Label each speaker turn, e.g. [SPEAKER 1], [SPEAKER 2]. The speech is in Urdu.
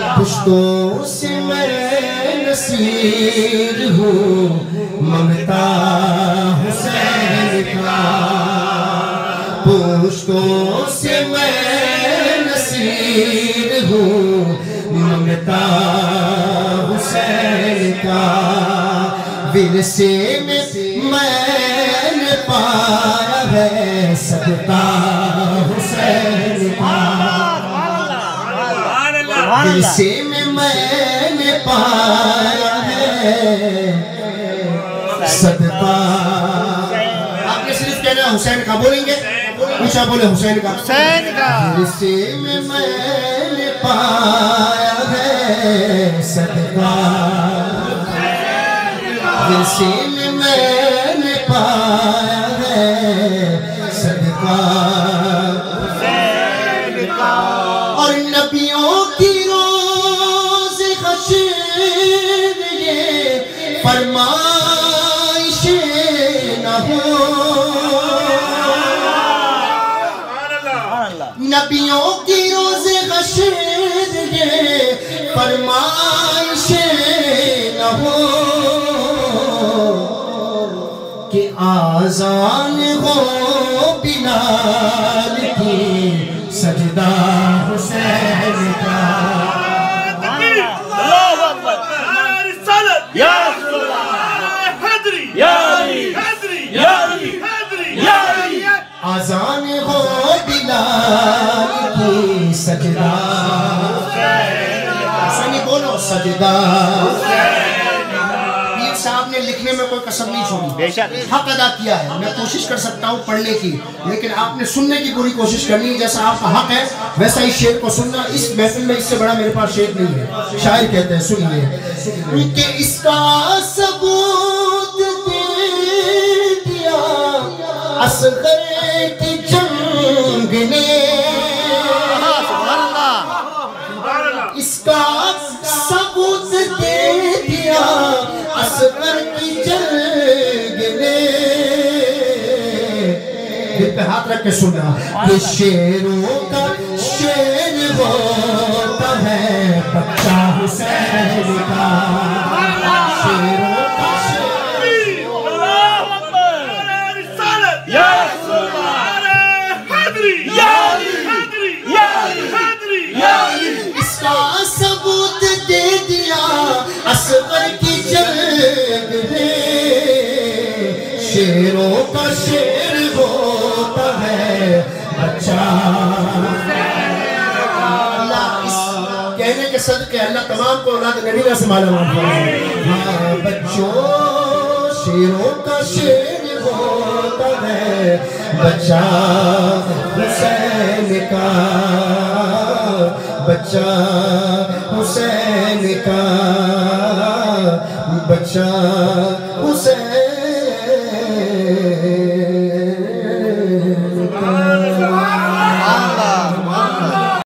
[SPEAKER 1] پشتوں سے میں نصیر ہوں ممتا حسین کا۔ پشتوں سے میں نصیر ہوں ممتا حسین کا۔ ورثے میں میں نے پایا ہے صدقہ۔ ورثے میں میں نے پایا ہے۔ صدقہ۔ آپ نے صرف کہنا حسین کا بولیں گے؟ اونچا بولے حسین کا۔
[SPEAKER 2] حسین کا۔
[SPEAKER 1] ورثے میں میں نے پایا ہے۔ صدقہ۔ ورثے میں میں نے پایا ہے۔ صدقہ۔ نبیوں کی روز خشید یہ فرمائش نہ ہو کہ آزان ہو بلال کی سجدہ حسین کا۔
[SPEAKER 2] یا رسول اللہ۔ یا علی۔ یا علی۔ یا علی۔
[SPEAKER 1] آزان ہو سجدہ پیر صاحب نے لکھنے میں کوئی قسم نہیں چھوڑی۔ حق ادا کیا ہے۔ میں کوشش کر سکتا ہوں پڑھنے کی لیکن آپ نے سننے کی پوری کوشش کرنی ہے۔ جیسا آپ کا حق ہے ویسا ہی شعر کو سننا۔ اس محفل میں اس سے بڑا میرے پاس شعر نہیں ہے۔ شاعر کہتے ہیں سنیے۔ کہ اس کا دل پہ ہاتھ رکھ کے سننا۔ کہ شیروں کا شیر ہوتا ہے بچہ حسین کا۔ شیروں کا شیر۔
[SPEAKER 2] اللہ۔ اکبر یا رسول اللہ۔ یا علی۔ یا علی۔ یا علی۔
[SPEAKER 1] اس کا ثبوت دے دیا اصغر کی جنگ نے۔ شیروں کا شیر۔ ہوتا ہے۔ بچہ اللہ، اس کہنے کے صدقے اللہ تمام کو اولاد نبینا سے معلوم ہاں بچوں، شیروں کا شیر ہوتا ہے۔ بچہ، حسین کا، بچہ، حسین کا، بچہ، حسین